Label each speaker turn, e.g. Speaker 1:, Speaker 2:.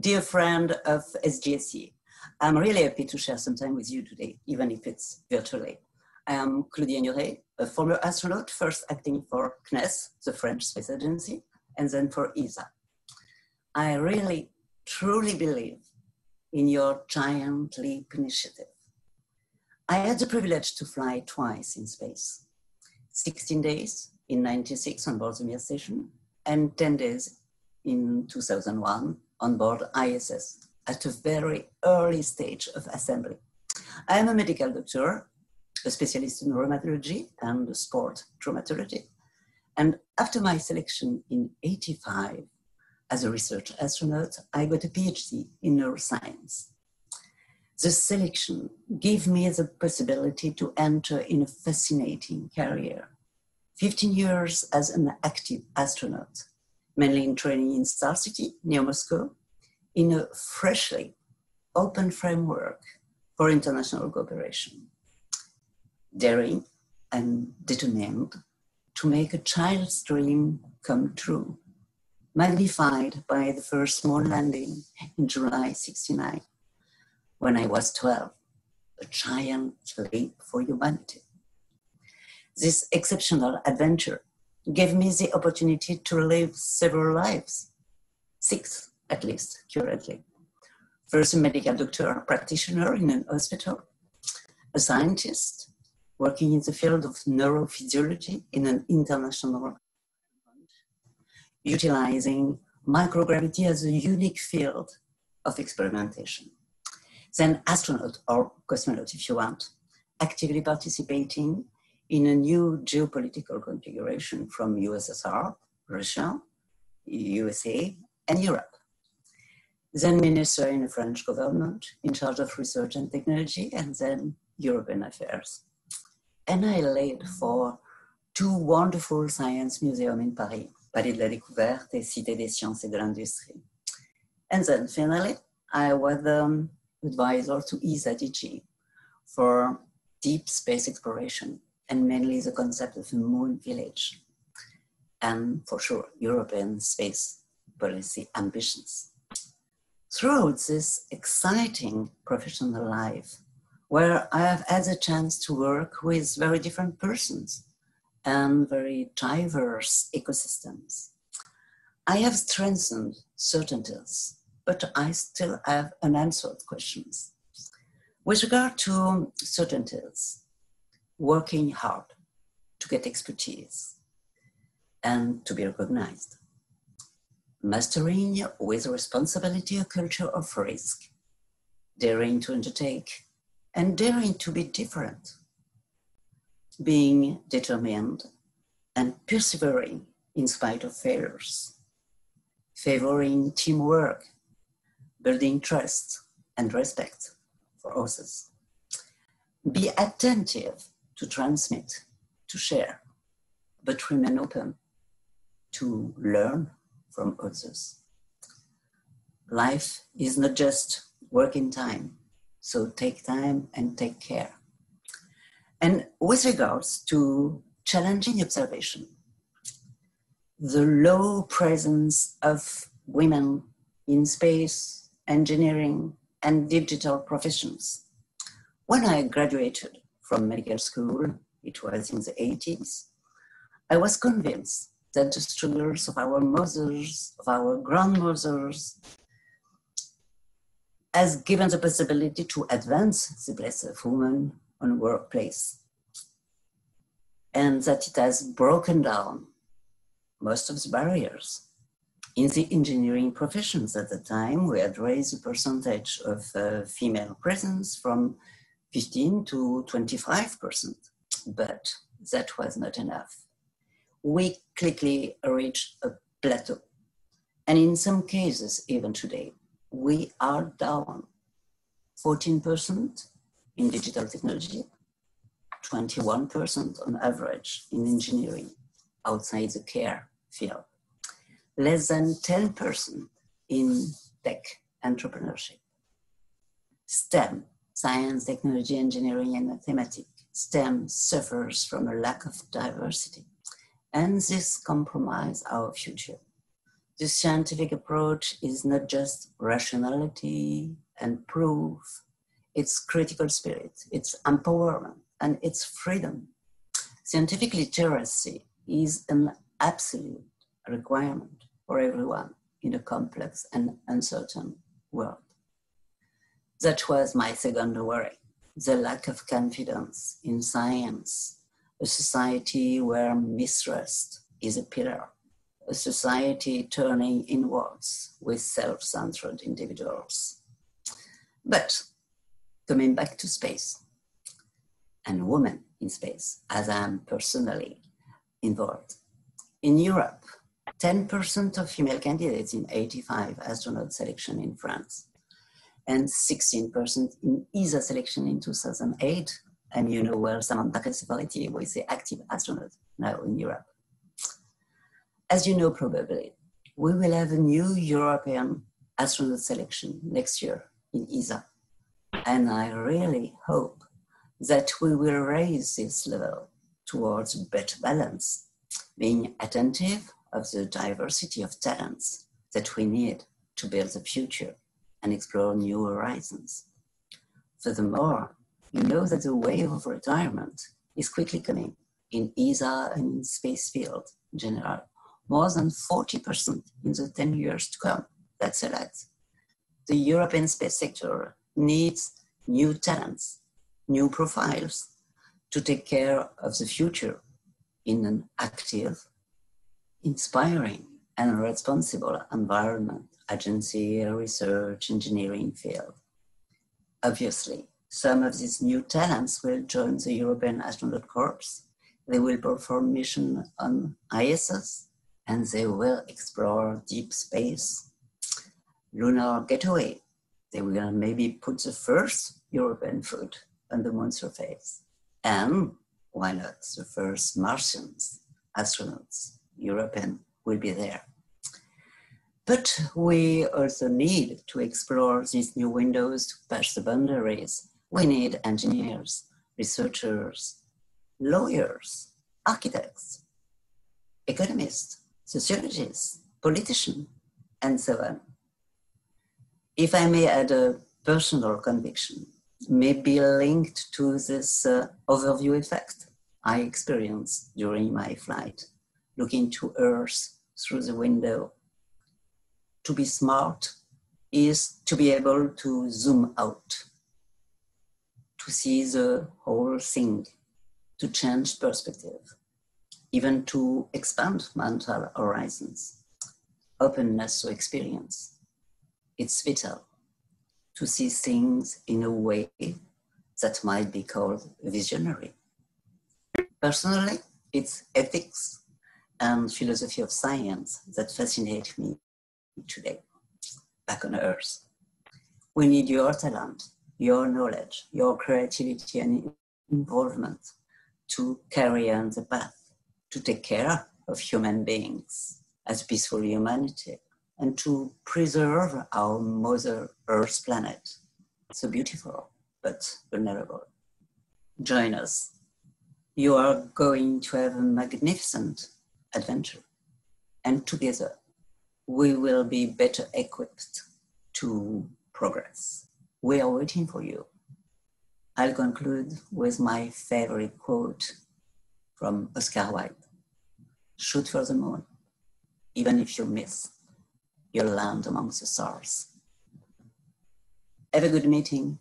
Speaker 1: dear friend of SGAC. I'm really happy to share some time with you today, even if it's virtually. I am Claudie Haigneré, a former astronaut, first acting for CNES, the French Space Agency, and then for ESA. I really, truly believe in your giant leap initiative. I had the privilege to fly twice in space, 16 days in 96 on board the Mir station, and 10 days in 2001 on board ISS at a very early stage of assembly. I am a medical doctor, a specialist in rheumatology and sport traumatology. And after my selection in 85 as a research astronaut, I got a PhD in neuroscience. The selection gave me the possibility to enter in a fascinating career. 15 years as an active astronaut, mainly in training in Star City near Moscow, in a freshly open framework for international cooperation. Daring and determined to make a child's dream come true, magnified by the first moon landing in July 69, when I was 12, a giant leap for humanity. This exceptional adventure gave me the opportunity to live several lives, six at least currently. First, a medical doctor, practitioner in an hospital, a scientist working in the field of neurophysiology in an international utilizing microgravity as a unique field of experimentation. Then astronaut or cosmonaut, if you want, actively participating in a new geopolitical configuration from USSR, Russia, USA, and Europe. Then minister in the French government in charge of research and technology, and then European affairs. And I led for two wonderful science museums in Paris, Palais de la Découverte et Cité des Sciences et de l'Industrie. And then finally, I was um, advisor to ESA DG for deep space exploration and mainly the concept of a moon village, and for sure, European space policy ambitions. Throughout this exciting professional life, where I have had the chance to work with very different persons and very diverse ecosystems, I have strengthened certainties, but I still have unanswered questions. With regard to certainties, working hard to get expertise and to be recognized. Mastering with responsibility a culture of risk, daring to undertake and daring to be different, being determined and persevering in spite of failures, favoring teamwork, building trust and respect for others. Be attentive to transmit, to share, but remain open to learn from others. Life is not just working time, so take time and take care. And with regards to challenging observation, the low presence of women in space, engineering, and digital professions. When I graduated from medical school, it was in the 80s, I was convinced that the struggles of our mothers, of our grandmothers, has given the possibility to advance the place of women on workplace. And that it has broken down most of the barriers. In the engineering professions at the time, we had raised the percentage of uh, female presence from 15 to 25%, but that was not enough. We quickly reached a plateau. And in some cases, even today, we are down 14% in digital technology, 21% on average in engineering outside the care field, less than 10% in tech entrepreneurship. STEM science, technology, engineering, and mathematics, STEM suffers from a lack of diversity. And this compromises our future. the scientific approach is not just rationality and proof, it's critical spirit, it's empowerment, and it's freedom. Scientific literacy is an absolute requirement for everyone in a complex and uncertain world. That was my second worry the lack of confidence in science, a society where mistrust is a pillar, a society turning inwards with self centered individuals. But coming back to space and women in space, as I'm personally involved. In Europe, 10% of female candidates in 85 astronaut selection in France and 16% in ESA selection in 2008. And you know well Samantha Cristoforetti was the active astronaut now in Europe. As you know probably, we will have a new European astronaut selection next year in ESA. And I really hope that we will raise this level towards better balance, being attentive of the diversity of talents that we need to build the future and explore new horizons. Furthermore, you know that the wave of retirement is quickly coming in ESA and in space field in general, more than 40% in the 10 years to come. That's a lot. The European space sector needs new talents, new profiles to take care of the future in an active, inspiring, and responsible environment agency, research, engineering field. Obviously, some of these new talents will join the European Astronaut Corps. They will perform mission on ISS and they will explore deep space, lunar gateway. They will maybe put the first European foot on the moon surface. And why not the first Martians, astronauts, European will be there. But we also need to explore these new windows to push the boundaries. We need engineers, researchers, lawyers, architects, economists, sociologists, politicians, and so on. If I may add a personal conviction, maybe linked to this uh, overview effect I experienced during my flight, looking to Earth through the window to be smart is to be able to zoom out, to see the whole thing, to change perspective, even to expand mental horizons, openness to experience. It's vital to see things in a way that might be called visionary. Personally, it's ethics and philosophy of science that fascinate me today back on earth. We need your talent, your knowledge, your creativity and involvement to carry on the path, to take care of human beings as peaceful humanity and to preserve our Mother Earth planet. So beautiful, but vulnerable. Join us. You are going to have a magnificent adventure. And together we will be better equipped to progress. We are waiting for you. I'll conclude with my favorite quote from Oscar Wilde Shoot for the moon, even if you miss, you'll land amongst the stars. Have a good meeting.